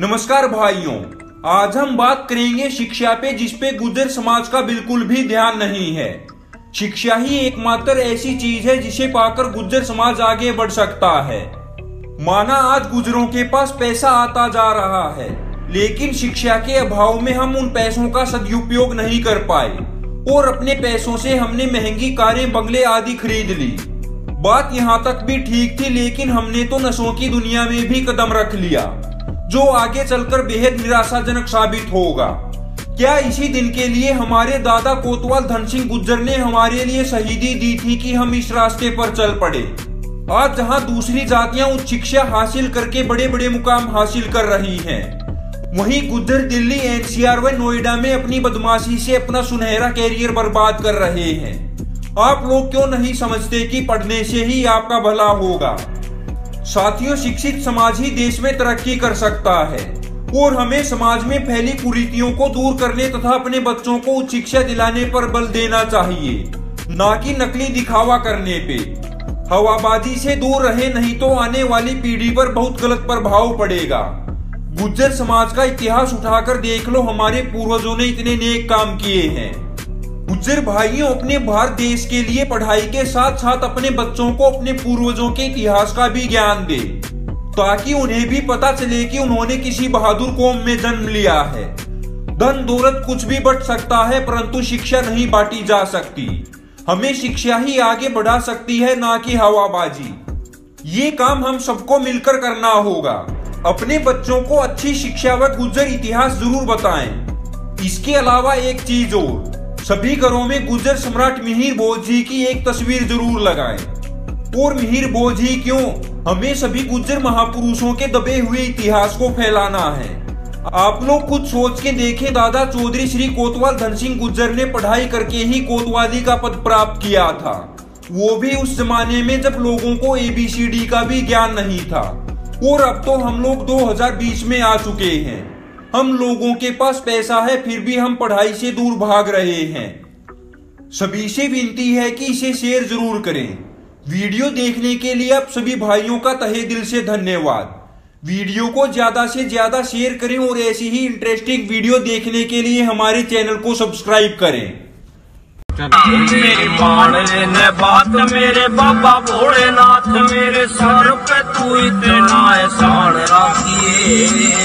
नमस्कार भाइयों, आज हम बात करेंगे शिक्षा पे जिसपे गुजर समाज का बिल्कुल भी ध्यान नहीं है। शिक्षा ही एकमात्र ऐसी चीज़ है जिसे पाकर गुजर समाज आगे बढ़ सकता है। माना आज गुजरों के पास पैसा आता जा रहा है, लेकिन शिक्षा के अभाव में हम उन पैसों का सदुपयोग नहीं कर पाए, और अपने पैसों से हमने महँगी कारें, बंगले आदि खरीद ली। बात यहाँ तक भी ठीक थी, लेकिन हमने तो नशों की दुनिया में भी कदम रख लिया। जो आगे चलकर बेहद निराशाजनक साबित होगा। क्या इसी दिन के लिए हमारे दादा कोतवाल धन सिंह गुज्जर ने हमारे लिए शहीदी दी थी कि हम इस रास्ते पर चल पड़े? आज जहाँ दूसरी जातियाँ उच्च शिक्षा हासिल करके बड़े बड़े मुकाम हासिल कर रही हैं, वहीं गुज्जर दिल्ली एनसीआर व नोएडा में अपनी बदमाशी से अपना सुनहरा कैरियर बर्बाद कर रहे हैं। आप लोग क्यों नहीं समझते कि पढ़ने से ही आपका भला होगा? साथियों, शिक्षित समाज ही देश में तरक्की कर सकता है और हमें समाज में फैली कुरीतियों को दूर करने तथा अपने बच्चों को उच्च शिक्षा दिलाने पर बल देना चाहिए, न कि नकली दिखावा करने पे। हवाबाजी से दूर रहे, नहीं तो आने वाली पीढ़ी पर बहुत गलत प्रभाव पड़ेगा। गुज्जर समाज का इतिहास उठाकर देख लो, हमारे पूर्वजों ने इतने नेक काम किए हैं। गुज्जर भाइयों, अपने भारत देश के लिए पढ़ाई के साथ साथ अपने बच्चों को अपने पूर्वजों के इतिहास का भी ज्ञान दे, ताकि उन्हें भी पता चले कि उन्होंने किसी बहादुर कौम में जन्म लिया है। धन दौलत कुछ भी बट सकता है, परंतु शिक्षा नहीं बांटी जा सकती। हमें शिक्षा ही आगे बढ़ा सकती है, ना कि हवाबाजी। ये काम हम सबको मिलकर करना होगा। अपने बच्चों को अच्छी शिक्षा व गुजर इतिहास ज़रूर बताएँ। इसके अलावा एक चीज़ और सभी घरों में गुजर सम्राट मिहिर बोझ की एक तस्वीर ज़रूर लगाएँ। और मिहिर बोझ क्यों? हमें सभी गुजर महापुरुषों के दबे हुए इतिहास को फैलाना है। आप लोग खुद सोच के देखें, दादा चौधरी श्री कोतवाल धन सिंह गुज्जर ने पढ़ाई करके ही कोतवाली का पद प्राप्त किया था। वो भी उस जमाने में जब लोगों को एबीसीडी का भी ज्ञान नहीं था। और अब तो हम लोग 2020 में आ चुके हैं। हम लोगों के पास पैसा है, फिर भी हम पढ़ाई से दूर भाग रहे हैं। सभी से विनती है कि इसे शेयर ज़रूर करें। वीडियो देखने के लिए आप सभी भाइयों का तहे दिल से धन्यवाद। वीडियो को ज़्यादा से ज़्यादा शेयर करें और ऐसी ही इंटरेस्टिंग वीडियो देखने के लिए हमारे चैनल को सब्सक्राइब करें। ने बात मेरे बाबा भोलेनाथ, मेरे सर पे तू इतना एहसान राखिए।